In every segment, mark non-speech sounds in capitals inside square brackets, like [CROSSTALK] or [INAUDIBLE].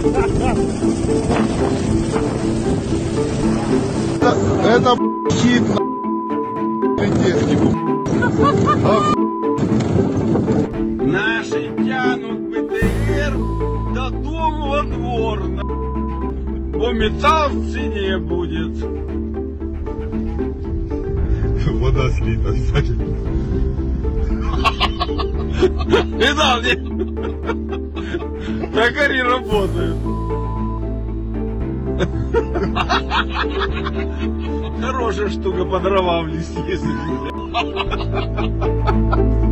Это, это хит на технику. А, Наши тянут БТР до дома во двор. Бо металл в будет. Вода слита, кстати. [LAUGHS] Видал, нет? [LAUGHS] Так они работают. Хорошая штука по дровам в лес [LAUGHS]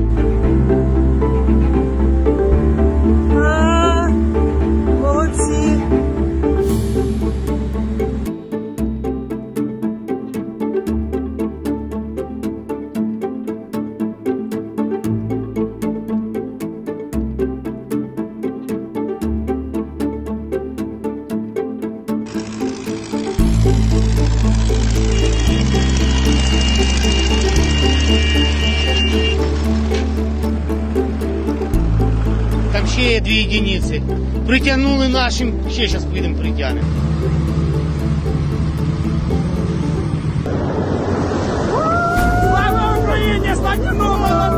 вообще две единицы притянули нашим, ще сейчас підемо притянем. Слава Україні! Слава!